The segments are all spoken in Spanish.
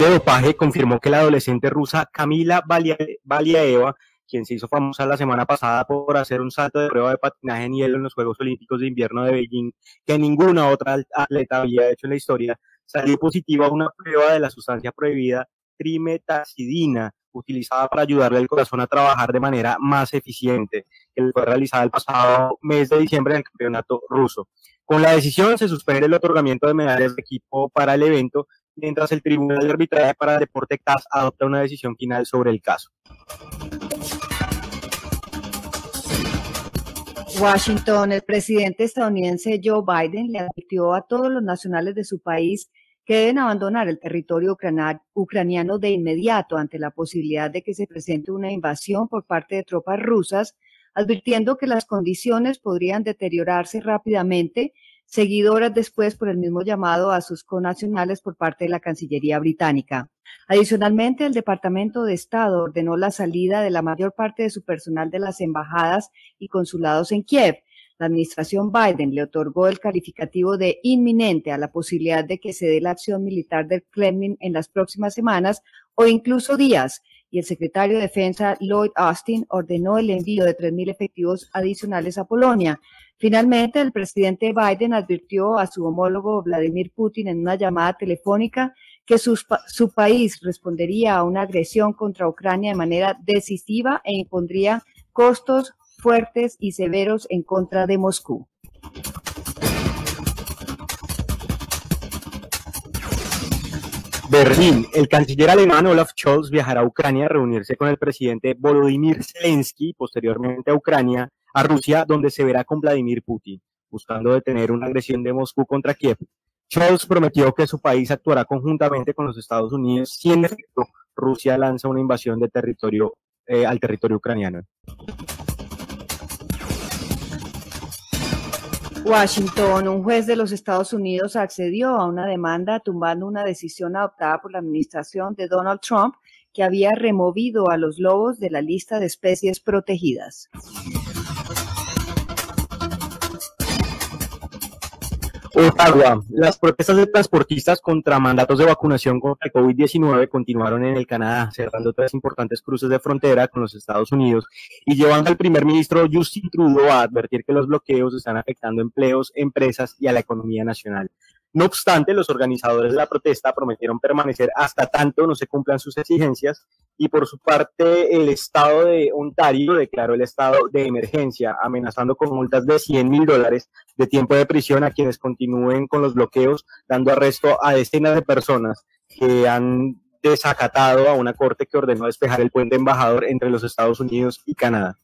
de dopaje confirmó que la adolescente rusa Camila Valiaeva, quien se hizo famosa la semana pasada por hacer un salto de prueba de patinaje en hielo en los Juegos Olímpicos de Invierno de Beijing, que ninguna otra atleta había hecho en la historia, salió positiva a una prueba de la sustancia prohibida trimetazidina, utilizada para ayudarle al corazón a trabajar de manera más eficiente, que fue realizada el pasado mes de diciembre en el campeonato ruso. Con la decisión se suspende el otorgamiento de medallas de equipo para el evento, mientras el Tribunal de Arbitraje para Deporte CAS adopta una decisión final sobre el caso. Washington, el presidente estadounidense Joe Biden le advirtió a todos los nacionales de su país que deben abandonar el territorio ucraniano de inmediato ante la posibilidad de que se presente una invasión por parte de tropas rusas, advirtiendo que las condiciones podrían deteriorarse rápidamente seguido horas después por el mismo llamado a sus conacionales por parte de la Cancillería británica. Adicionalmente, el Departamento de Estado ordenó la salida de la mayor parte de su personal de las embajadas y consulados en Kiev. La administración Biden le otorgó el calificativo de inminente a la posibilidad de que se dé la acción militar del Kremlin en las próximas semanas o incluso días, y el secretario de Defensa Lloyd Austin ordenó el envío de 3.000 efectivos adicionales a Polonia. Finalmente, el presidente Biden advirtió a su homólogo Vladimir Putin en una llamada telefónica que su, país respondería a una agresión contra Ucrania de manera decisiva e impondría costos fuertes y severos en contra de Moscú. Berlín. El canciller alemán Olaf Scholz viajará a Ucrania a reunirse con el presidente Volodymyr Zelensky, posteriormente a Ucrania, a Rusia, donde se verá con Vladimir Putin, buscando detener una agresión de Moscú contra Kiev. Scholz prometió que su país actuará conjuntamente con los Estados Unidos si en efecto Rusia lanza una invasión de territorio eh, al territorio ucraniano. Washington, un juez de los Estados Unidos accedió a una demanda tumbando una decisión adoptada por la administración de Donald Trump que había removido a los lobos de la lista de especies protegidas. Las protestas de transportistas contra mandatos de vacunación contra el COVID-19 continuaron en el Canadá, cerrando tres importantes cruces de frontera con los Estados Unidos y llevando al primer ministro Justin Trudeau a advertir que los bloqueos están afectando empleos, empresas y a la economía nacional. No obstante, los organizadores de la protesta prometieron permanecer hasta tanto no se cumplan sus exigencias y por su parte el estado de Ontario declaró el estado de emergencia, amenazando con multas de 100 mil dólares de tiempo de prisión a quienes continúen con los bloqueos, dando arresto a decenas de personas que han desacatado a una corte que ordenó despejar el puente embajador entre los Estados Unidos y Canadá.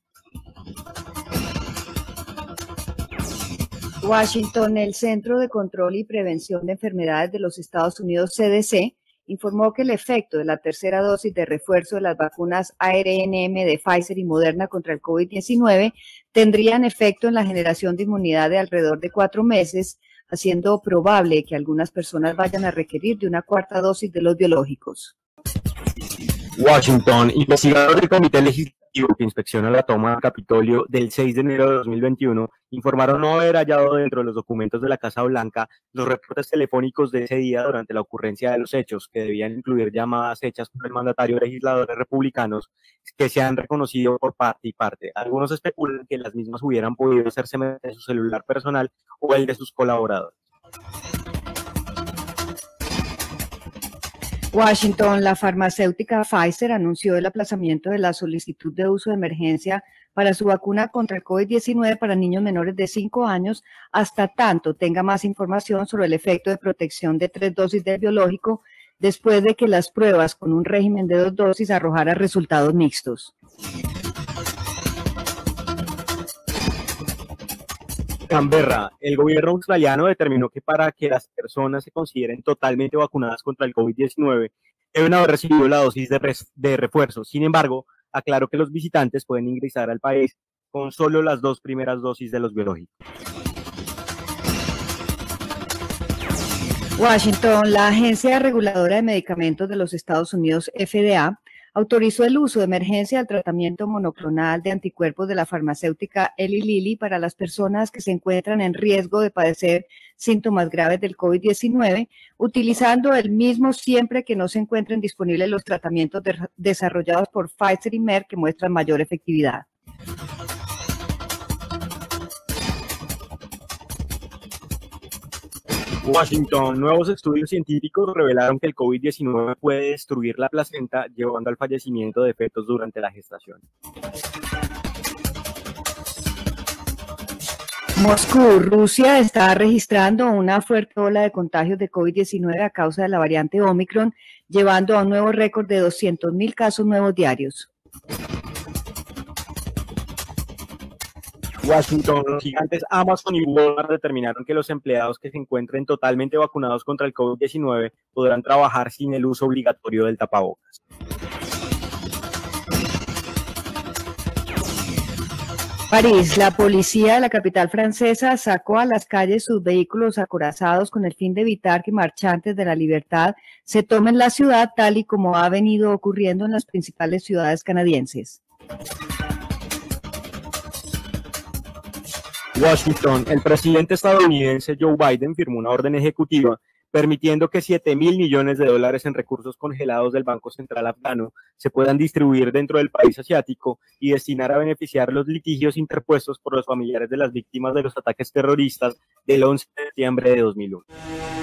Washington, el Centro de Control y Prevención de Enfermedades de los Estados Unidos, CDC, informó que el efecto de la tercera dosis de refuerzo de las vacunas ARNM de Pfizer y Moderna contra el COVID-19 tendrían efecto en la generación de inmunidad de alrededor de cuatro meses, haciendo probable que algunas personas vayan a requerir de una cuarta dosis de los biológicos. Washington, investigador del Comité Legislativo que inspecciona la toma del Capitolio del 6 de enero de 2021 informaron no haber hallado dentro de los documentos de la Casa Blanca los reportes telefónicos de ese día durante la ocurrencia de los hechos, que debían incluir llamadas hechas por el mandatario legisladores republicanos que se han reconocido por parte y parte. Algunos especulan que las mismas hubieran podido hacerse en su celular personal o el de sus colaboradores. Washington, la farmacéutica Pfizer anunció el aplazamiento de la solicitud de uso de emergencia para su vacuna contra el COVID-19 para niños menores de 5 años hasta tanto tenga más información sobre el efecto de protección de tres dosis del biológico después de que las pruebas con un régimen de dos dosis arrojaran resultados mixtos. Canberra, el gobierno australiano determinó que para que las personas se consideren totalmente vacunadas contra el COVID-19 deben haber recibido la dosis de, refuerzo. Sin embargo, aclaró que los visitantes pueden ingresar al país con solo las dos primeras dosis de los biológicos. Washington, la Agencia Reguladora de Medicamentos de los Estados Unidos, FDA, autorizó el uso de emergencia del tratamiento monoclonal de anticuerpos de la farmacéutica Eli Lilly para las personas que se encuentran en riesgo de padecer síntomas graves del COVID-19, utilizando el mismo siempre que no se encuentren disponibles los tratamientos desarrollados por Pfizer y Merck que muestran mayor efectividad. Washington, nuevos estudios científicos revelaron que el COVID-19 puede destruir la placenta, llevando al fallecimiento de fetos durante la gestación. Moscú, Rusia está registrando una fuerte ola de contagios de COVID-19 a causa de la variante Omicron, llevando a un nuevo récord de 200.000 casos nuevos diarios. Washington, los gigantes Amazon y Walmart determinaron que los empleados que se encuentren totalmente vacunados contra el COVID-19 podrán trabajar sin el uso obligatorio del tapabocas. París, la policía de la capital francesa sacó a las calles sus vehículos acorazados con el fin de evitar que marchantes de la libertad se tomen la ciudad tal y como ha venido ocurriendo en las principales ciudades canadienses. Washington, el presidente estadounidense Joe Biden firmó una orden ejecutiva permitiendo que 7 mil millones de dólares en recursos congelados del Banco Central afgano se puedan distribuir dentro del país asiático y destinar a beneficiar los litigios interpuestos por los familiares de las víctimas de los ataques terroristas del 11 de septiembre de 2001.